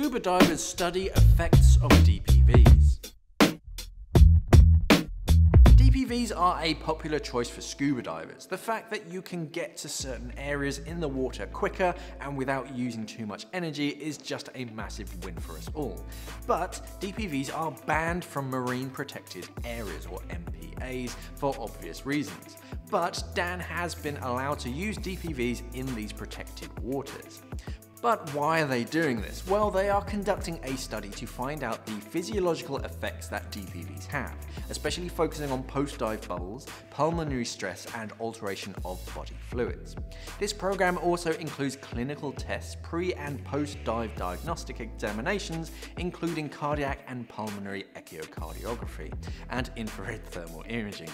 Scuba divers study effects of DPVs. DPVs are a popular choice for scuba divers. The fact that you can get to certain areas in the water quicker and without using too much energy is just a massive win for us all. But DPVs are banned from marine protected areas or MPAs for obvious reasons. But DAN has been allowed to use DPVs in these protected waters. But why are they doing this? Well, they are conducting a study to find out the physiological effects that DPVs have, especially focusing on post-dive bubbles, pulmonary stress, and alteration of body fluids. This program also includes clinical tests, pre and post-dive diagnostic examinations, including cardiac and pulmonary echocardiography, and infrared thermal imaging.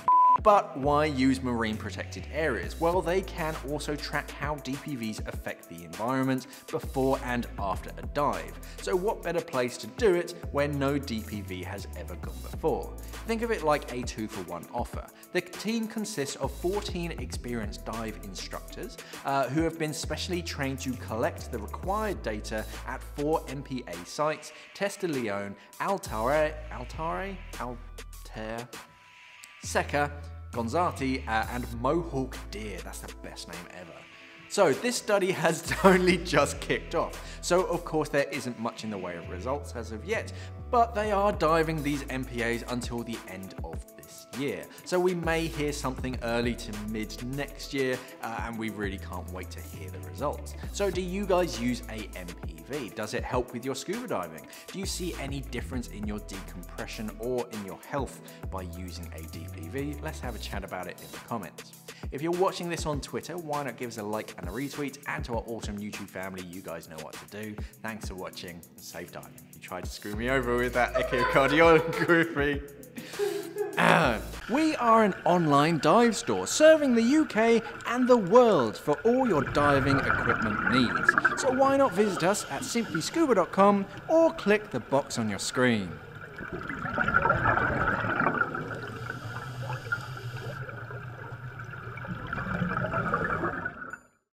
But why use marine protected areas? Well, they can also track how DPVs affect the environment before and after a dive. So what better place to do it where no DPV has ever gone before? Think of it like a two for one offer. The team consists of 14 experienced dive instructors uh, who have been specially trained to collect the required data at four MPA sites, Testa Leone, Altare, Altare, Secca, Gonzatti, uh, and Mohawk Deer. That's the best name ever. So this study has only just kicked off, so of course there isn't much in the way of results as of yet, but they are diving these MPAs until the end of this year. So we may hear something early to mid next year, uh, and we really can't wait to hear the results. So do you guys use a MPV? Does it help with your scuba diving? Do you see any difference in your decompression or in your health by using a DPV? Let's have a chat about it in the comments. If you're watching this on Twitter, why not give us a like and a retweet? And to our awesome YouTube family, you guys know what to do. Thanks for watching. And safe diving. You tried to screw me over with that echocardiography. We are an online dive store serving the UK and the world for all your diving equipment needs. So why not visit us at simplyscuba.com or click the box on your screen.